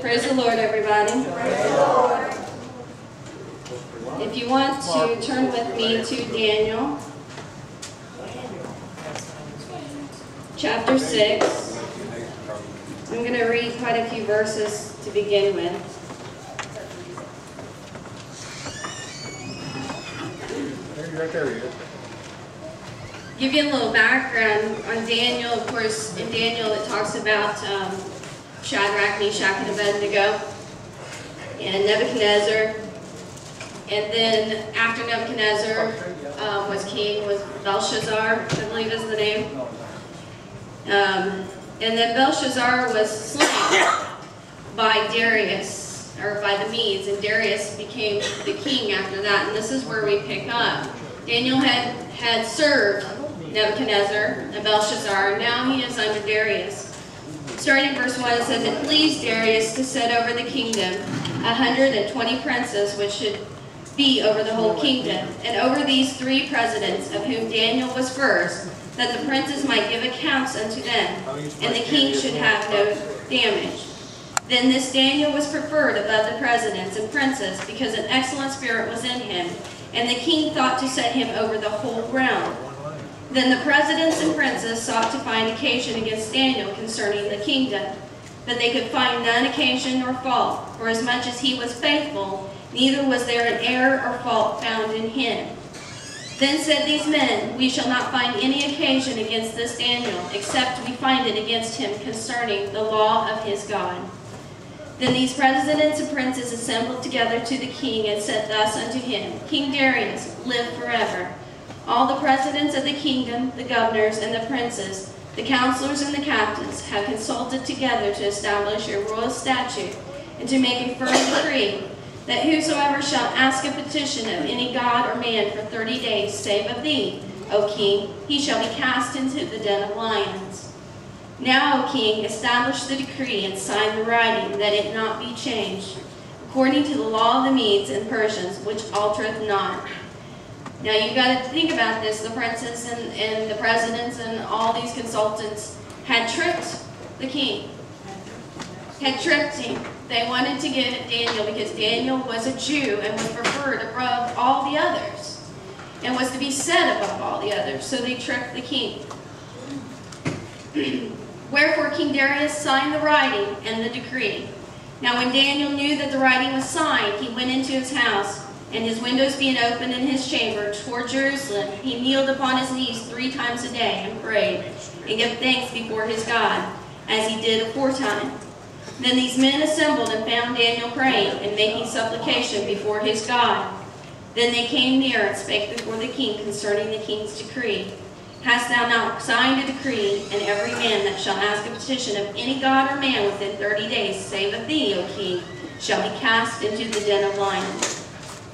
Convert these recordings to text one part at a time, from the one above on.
Praise the Lord, everybody. If you want to turn with me to Daniel, chapter 6. I'm going to read quite a few verses to begin with. Give you a little background on Daniel. Of course, in Daniel it talks about um, Shadrach, Meshach, and Abednego, and Nebuchadnezzar. And then after Nebuchadnezzar um, was king, was Belshazzar, I believe is the name. Um, and then Belshazzar was slain by Darius, or by the Medes, and Darius became the king after that. And this is where we pick up. Daniel had, had served Nebuchadnezzar and Belshazzar, and now he is under Darius. Starting in verse 1, it says, It pleased Darius to set over the kingdom a hundred and twenty princes, which should be over the whole kingdom, and over these three presidents, of whom Daniel was first, that the princes might give accounts unto them, and the king should have no damage. Then this Daniel was preferred above the presidents and princes, because an excellent spirit was in him, and the king thought to set him over the whole realm. Then the presidents and princes sought to find occasion against Daniel concerning the kingdom. But they could find none occasion nor fault, for as much as he was faithful, neither was there an error or fault found in him. Then said these men, We shall not find any occasion against this Daniel, except we find it against him concerning the law of his God. Then these presidents and princes assembled together to the king and said thus unto him, King Darius, live forever. All the presidents of the kingdom, the governors, and the princes, the counselors and the captains, have consulted together to establish a royal statute and to make a firm decree that whosoever shall ask a petition of any god or man for thirty days, save of thee, O king, he shall be cast into the den of lions. Now, O king, establish the decree and sign the writing, that it not be changed, according to the law of the Medes and Persians, which altereth not. Now you've got to think about this. The princes and, and the presidents and all these consultants had tricked the king. Had tricked him. They wanted to get at Daniel because Daniel was a Jew and was preferred above all the others and was to be set above all the others. So they tricked the king. Wherefore King Darius signed the writing and the decree. Now when Daniel knew that the writing was signed, he went into his house and his windows being open in his chamber toward Jerusalem, he kneeled upon his knees three times a day and prayed, and gave thanks before his God, as he did aforetime. Then these men assembled and found Daniel praying and making supplication before his God. Then they came near and spake before the king concerning the king's decree. Hast thou not signed a decree, and every man that shall ask a petition of any god or man within thirty days, save of thee, O king, shall be cast into the den of lions?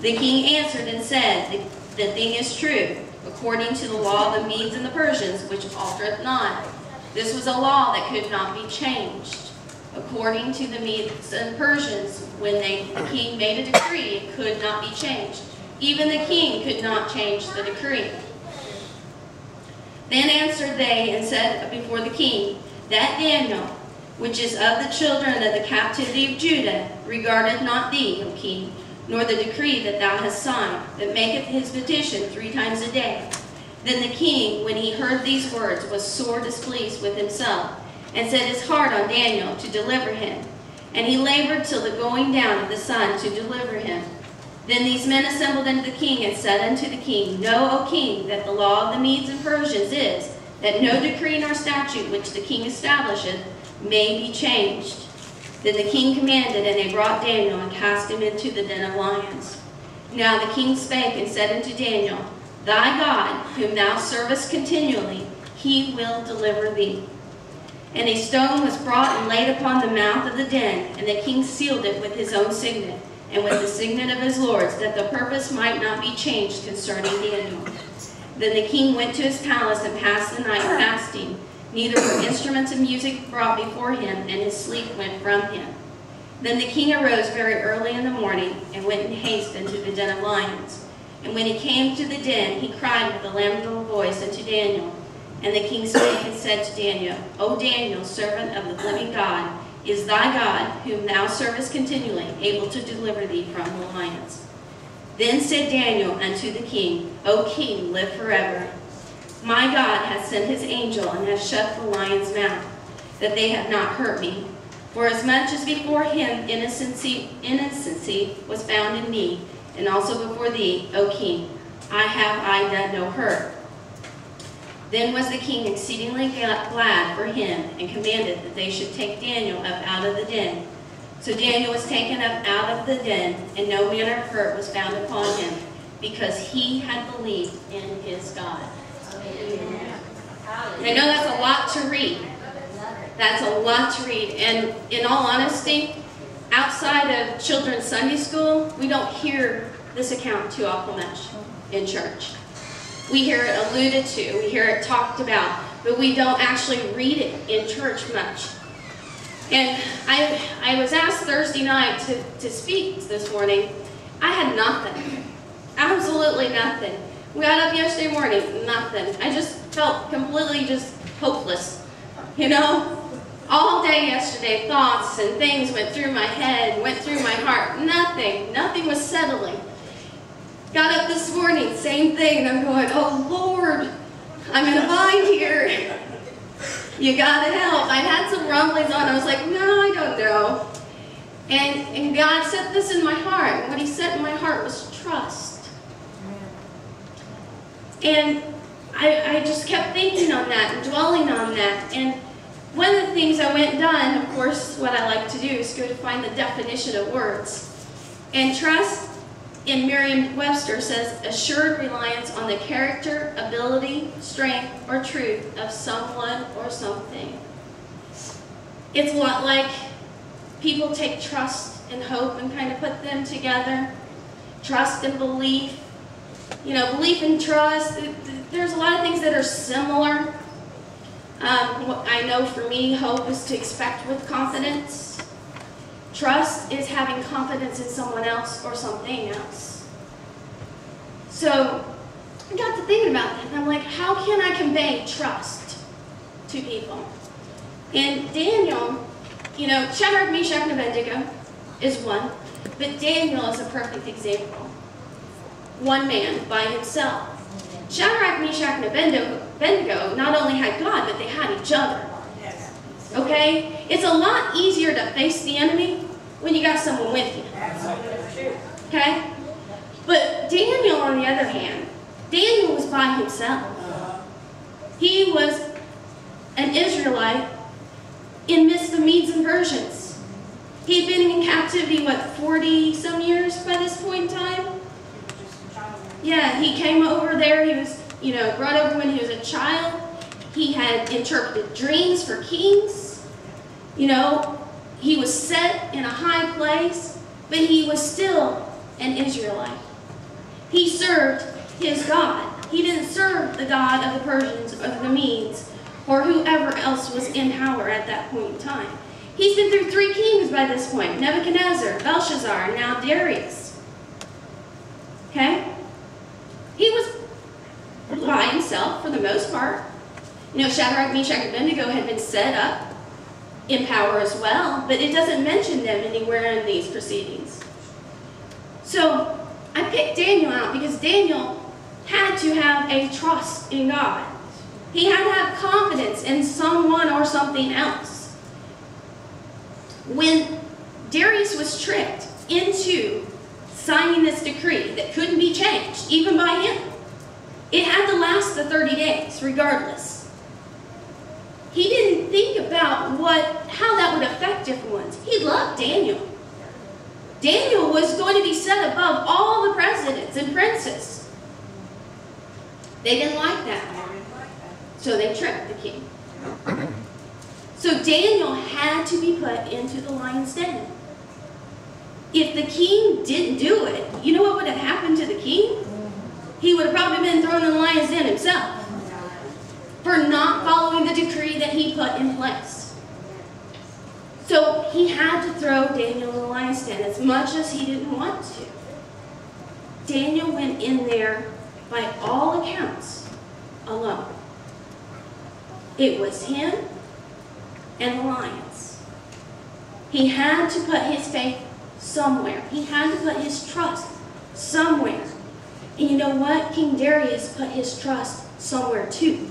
The king answered and said, the, thing is true, according to the law of the Medes and the Persians, which altereth not. This was a law that could not be changed. According to the Medes and Persians, when they, the king made a decree, it could not be changed. Even the king could not change the decree. Then answered they and said before the king, That Daniel, which is of the children of the captivity of Judah, regardeth not thee, O king, nor the decree that thou hast signed, that maketh his petition three times a day. Then the king, when he heard these words, was sore displeased with himself, and set his heart on Daniel to deliver him. And he labored till the going down of the sun to deliver him. Then these men assembled unto the king, and said unto the king, Know, O king, that the law of the Medes and Persians is, that no decree nor statute which the king establisheth may be changed. Then the king commanded, and they brought Daniel and cast him into the den of lions. Now the king spake and said unto Daniel, Thy God, whom thou servest continually, he will deliver thee. And a stone was brought and laid upon the mouth of the den, and the king sealed it with his own signet, and with the signet of his lords, that the purpose might not be changed concerning Daniel. Then the king went to his palace and passed the night fasting, neither were instruments of music brought before him, and his sleep went from him. Then the king arose very early in the morning, and went in haste into the den of lions. And when he came to the den, he cried with a lamentable voice unto Daniel. And the king spake and said to Daniel, O Daniel, servant of the living God, is thy God, whom thou servest continually, able to deliver thee from the lions. Then said Daniel unto the king, O king, live forever. My God hath sent his angel and hath shut the lion's mouth, that they have not hurt me. For as much as before him innocency, innocency was found in me, and also before thee, O king, I have I done no hurt. Then was the king exceedingly glad for him, and commanded that they should take Daniel up out of the den. So Daniel was taken up out of the den, and no manner of hurt was found upon him, because he had believed in his God. I know that's a lot to read. That's a lot to read. And in all honesty, outside of children's Sunday school, we don't hear this account too often much in church. We hear it alluded to, we hear it talked about, but we don't actually read it in church much. And I, I was asked Thursday night to, to speak this morning. I had nothing. Absolutely nothing. We got up yesterday morning, nothing. I just felt completely just hopeless. You know? All day yesterday, thoughts and things went through my head, went through my heart. Nothing. Nothing was settling. Got up this morning, same thing. And I'm going, oh Lord, I'm in a bind here. You gotta help. I had some rumblings on. I was like, no, I don't know. And, and God set this in my heart. What he set in my heart was trust. And I, I just kept thinking on that and dwelling on that. And one of the things I went done, of course, what I like to do is go to find the definition of words. And trust in Merriam-Webster says assured reliance on the character, ability, strength, or truth of someone or something. It's a lot like people take trust and hope and kind of put them together. Trust and belief. You know, belief and trust, there's a lot of things that are similar. Um, I know for me, hope is to expect with confidence. Trust is having confidence in someone else or something else. So I got to thinking about that, and I'm like, how can I convey trust to people? And Daniel, you know, Shadrach, Meshach, and Abednego is one, but Daniel is a perfect example. One man by himself. Shadrach, Meshach, and Abednego not only had God, but they had each other. Okay? It's a lot easier to face the enemy when you got someone with you. Okay? But Daniel, on the other hand, Daniel was by himself. He was an Israelite in midst of Medes and Persians. He had been in captivity, what, 40 some years by this point in time? Yeah, he came over there. He was, you know, brought over when he was a child. He had interpreted dreams for kings. You know, he was set in a high place, but he was still an Israelite. He served his God. He didn't serve the God of the Persians or the Medes or whoever else was in power at that point in time. He's been through three kings by this point, Nebuchadnezzar, Belshazzar, and now Darius. Okay? He was by himself for the most part. You know, Shadrach, Meshach, and Abednego had been set up in power as well, but it doesn't mention them anywhere in these proceedings. So I picked Daniel out because Daniel had to have a trust in God. He had to have confidence in someone or something else. When Darius was tricked into signing this decree that couldn't be changed, even by him, it had to last the 30 days, regardless he didn't think about what how that would affect different ones. He loved Daniel. Daniel was going to be set above all the presidents and princes. They didn't like that. So they tricked the king. So Daniel had to be put into the lion's den. If the king didn't do it, you know what would have happened to the king? He would have probably been thrown in the lion's den himself for not following the decree that he put in place. So he had to throw Daniel in the lion's den as much as he didn't want to. Daniel went in there, by all accounts, alone. It was him and the lions. He had to put his faith somewhere. He had to put his trust somewhere. And you know what? King Darius put his trust somewhere too.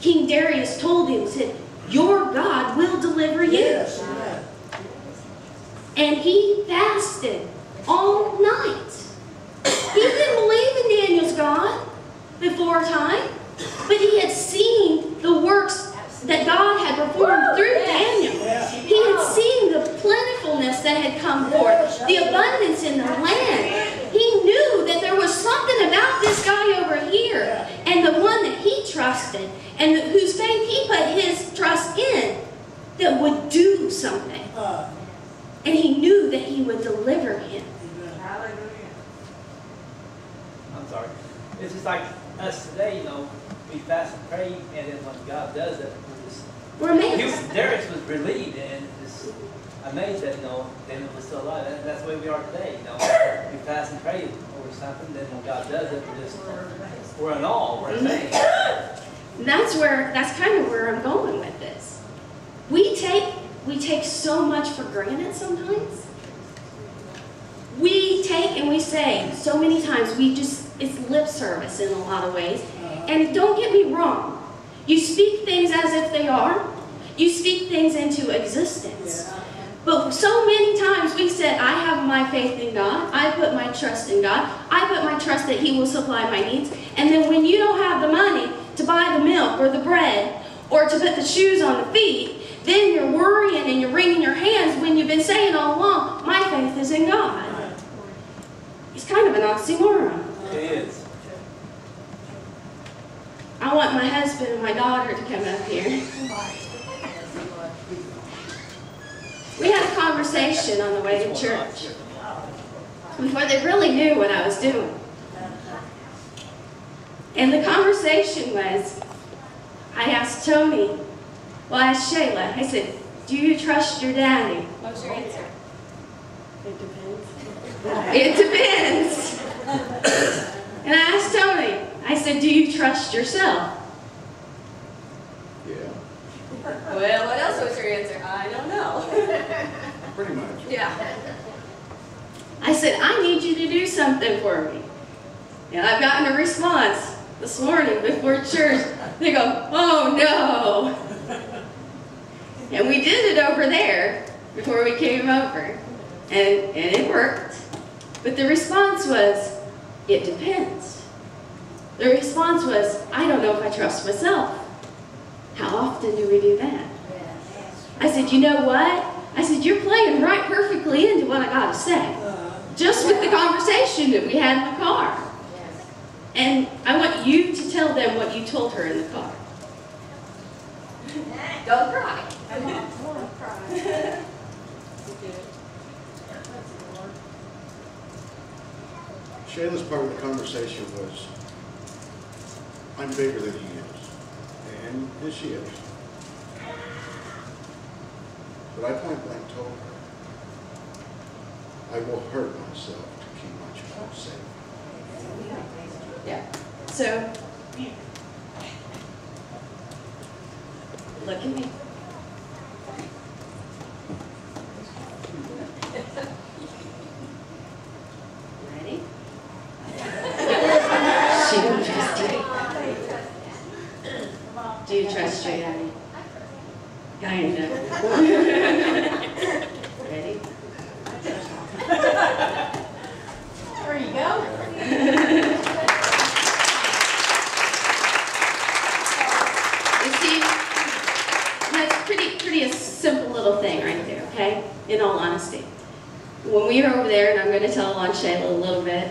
King Darius told him, said, Your God will deliver you. Yes. And he fasted all night. He didn't believe in Daniel's God before time, but he had seen the works that God had performed through Daniel. Yeah. He had seen the plentifulness that had come forth, the abundance in the land. He knew that there was something about this guy over here, and the one that he trusted, and whose faith he put his trust in, that would do something. And he knew that he would deliver him. I'm sorry. It's just like us today, you know, we fast and pray, and then when God does it, we're just, We're amazed. Darius was relieved and amazed that, you know, Daniel was still alive. And that's the way we are today, you know. We fast and pray over something, then when God does it, we're just, we're in awe, we're mm-hmm. amazed. And That's where, that's kind of where I'm going with this. We take, we take so much for granted sometimes. We take and we say so many times, we just, it's lip service in a lot of ways. And don't get me wrong. You speak things as if they are. You speak things into existence. Yeah. But so many times we said, I have my faith in God. I put my trust in God. I put my trust that He will supply my needs. And then when you don't have the money to buy the milk or the bread or to put the shoes on the feet, then you're worrying and you're wringing your hands when you've been saying all along, my faith is in God. It's kind of an oxymoron. It is. I want my husband and my daughter to come up here. We had a conversation on the way to church before they really knew what I was doing. And the conversation was, I asked Tony, well, I asked Shayla, I said, do you trust your daddy? What's your answer? It depends. It depends. And I asked Tony, I said, do you trust yourself? Yeah, Well, what else was your answer? I don't know. Pretty much. Yeah. I said, I need you to do something for me. And I've gotten a response this morning before church. They go, oh no. And we did it over there before we came over. And, and it worked. But the response was, it depends. The response was, I don't know if I trust myself. How often do we do that? I said, you know what? I said, you're playing right perfectly into what I got to say. Just with the conversation that we had in the car. And I want you to tell them what you told her in the car. Don't cry. Shayla's part of the conversation was, I'm bigger than he is. And yes, she is. But I point blank told her, I will hurt myself to keep my child safe. Yeah. So, look at me. Ready? she don't trust you. Do you trust your daddy? Kind of. Ready? There you go. You see, that's pretty, a simple little thing right there, okay? In all honesty. When we were over there, and I'm going to tell on Shayla a little bit,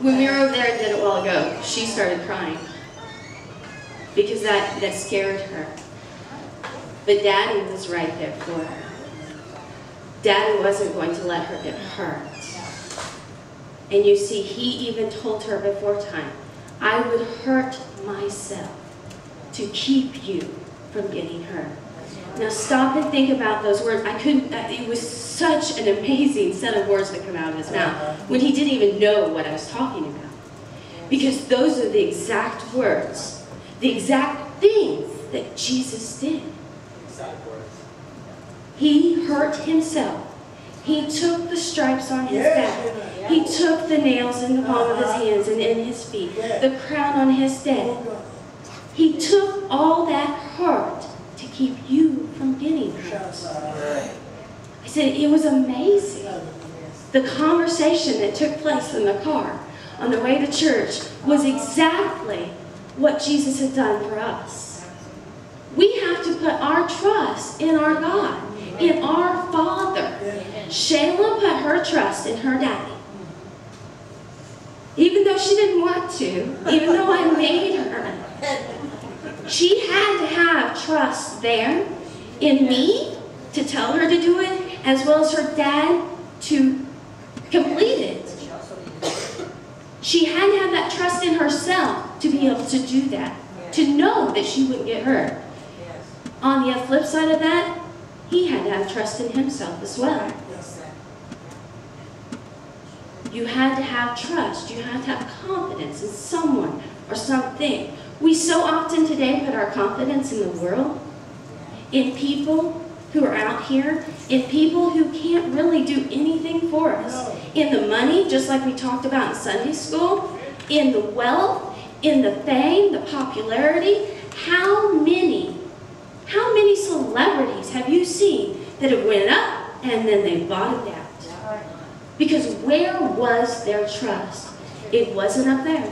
when we were over there and did it a while ago, she started crying because that, that scared her. But Daddy was right there for her. Daddy wasn't going to let her get hurt. And you see, he even told her before time, I would hurt myself to keep you from getting hurt. Now stop and think about those words. I couldn't, uh, it was such an amazing set of words that come out of his mouth when he didn't even know what I was talking about. Because those are the exact words, the exact things that Jesus did. He hurt himself. He took the stripes on his back. He took the nails in the palm of his hands and in his feet, the crown on his head. He took all that hurt to keep you from getting hurt. I said, it was amazing. The conversation that took place in the car on the way to church was exactly what Jesus had done for us. We have to put our trust in our God, in our Father. Shayla put her trust in her daddy. Even though she didn't want to, even though I made her, she had to have trust there in me to tell her to do it, as well as her dad to complete it. She had to have that trust in herself to be able to do that, to know that she wouldn't get hurt. On the flip side of that, he had to have trust in himself as well. You had to have trust. You had to have confidence in someone or something. We so often today put our confidence in the world, in people who are out here, in people who can't really do anything for us, in the money, just like we talked about in Sunday school, in the wealth, in the fame, the popularity. How many, how many celebrities have you seen that have went up and then they bottomed out? Because where was their trust? It wasn't up there.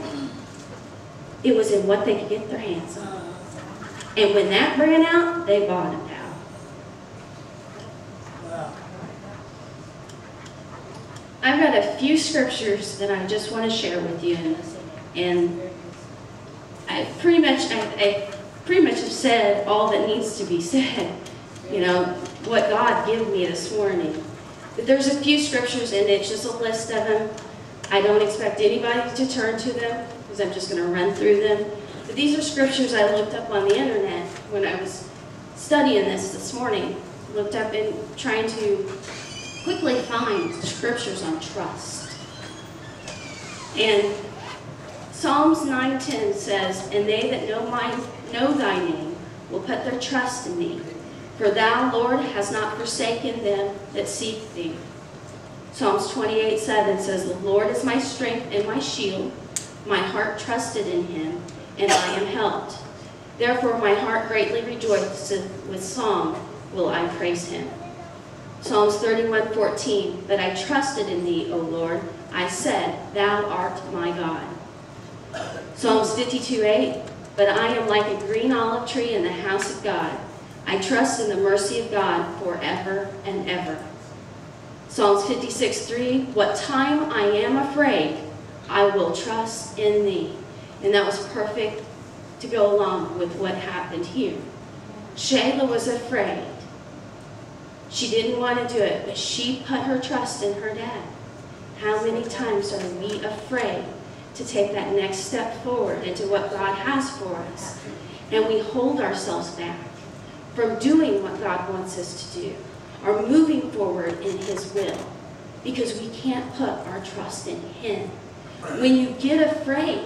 It was in what they could get their hands on. And when that ran out, they bought bottomed out. I've got a few scriptures that I just want to share with you, and I pretty much, I, I pretty much have said all that needs to be said. You know what God gave me this morning. But there's a few scriptures and it's just a list of them. I don't expect anybody to turn to them because I'm just going to run through them. But these are scriptures I looked up on the internet when I was studying this this morning. Looked up and trying to quickly find scriptures on trust. And Psalms 9:10 says, "And they that know my know thy name will put their trust in thee, for thou, Lord, hast not forsaken them that seek thee." Psalms 28:7 says, "The Lord is my strength and my shield; my heart trusted in him, and I am helped. Therefore my heart greatly rejoiceth; with song will I praise him." Psalms 31:14, "But I trusted in thee, O Lord; I said, Thou art my God." Psalms 52:8, "But I am like a green olive tree in the house of God. I trust in the mercy of God forever and ever." Psalms 56:3, "What time I am afraid, I will trust in thee." And that was perfect to go along with what happened here. Shayla was afraid. She didn't want to do it, but she put her trust in her dad. How many times are we afraid to take that next step forward into what God has for us? And we hold ourselves back from doing what God wants us to do or moving forward in His will because we can't put our trust in Him. When you get afraid,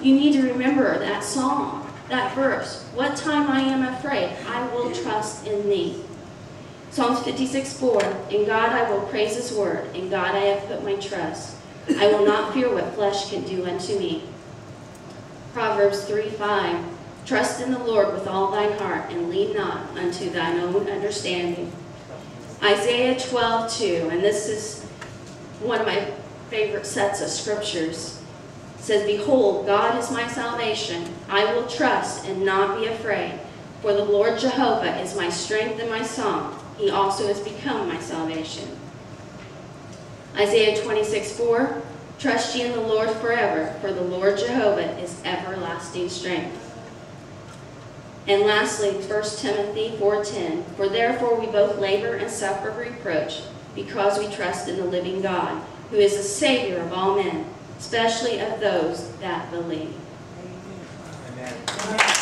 you need to remember that song, that verse. What time I am afraid, I will trust in thee. Psalms 56, 4, In God I will praise his word, in God I have put my trust. I will not fear what flesh can do unto me. Proverbs 3, 5, Trust in the Lord with all thine heart, and lean not unto thine own understanding. Isaiah 12, 2, and this is one of my favorite sets of scriptures. It says, Behold, God is my salvation. I will trust and not be afraid. For the Lord Jehovah is my strength and my song. He also has become my salvation. Isaiah 26, 4, Trust ye in the Lord forever, for the Lord Jehovah is everlasting strength. And lastly, 1 Timothy 4.10, For therefore we both labor and suffer reproach, because we trust in the living God, who is the Savior of all men, especially of those that believe. Amen.